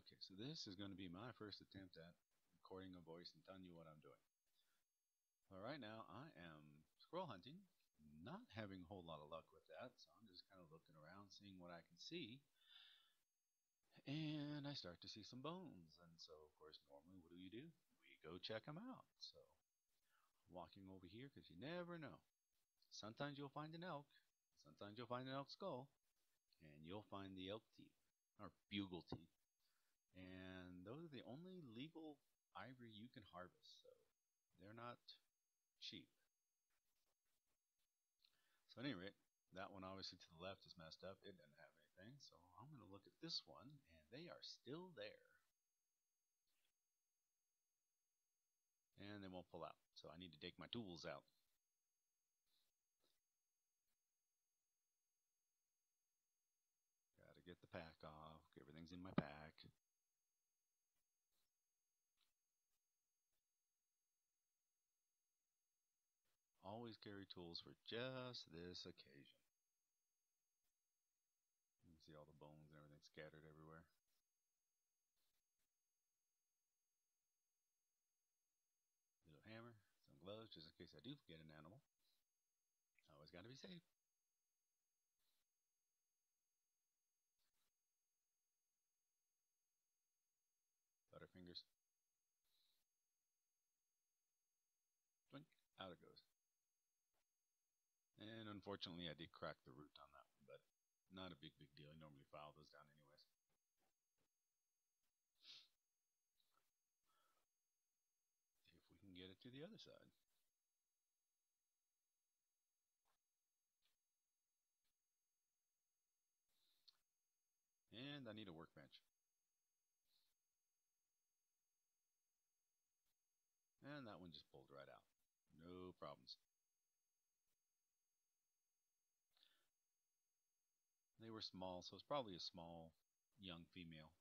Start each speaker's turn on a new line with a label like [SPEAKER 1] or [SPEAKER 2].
[SPEAKER 1] Okay, so this is going to be my first attempt at recording a voice and telling you what I'm doing. Well, right now I am squirrel hunting, not having a whole lot of luck with that, so I'm just kind of looking around, seeing what I can see. And I start to see some bones, and so of course normally what do you do? We go check them out. So walking over here because you never know. Sometimes you'll find an elk, sometimes you'll find an elk skull, and you'll find the elk teeth or bugle teeth and those are the only legal ivory you can harvest, so they're not cheap. So at any rate, that one obviously to the left is messed up. It doesn't have anything, so I'm going to look at this one, and they are still there. And they won't pull out, so I need to take my tools out. Gotta get the pack off, everything's in my pack. Always carry tools for just this occasion. You can see all the bones and everything scattered everywhere. Little hammer, some gloves, just in case I do forget an animal. Always got to be safe. Butterfingers. Out it goes. And unfortunately, I did crack the root on that one, but not a big, big deal. I normally file those down anyways. If we can get it to the other side. And I need a workbench. And that one just pulled right out. No problems. They were small, so it's probably a small young female.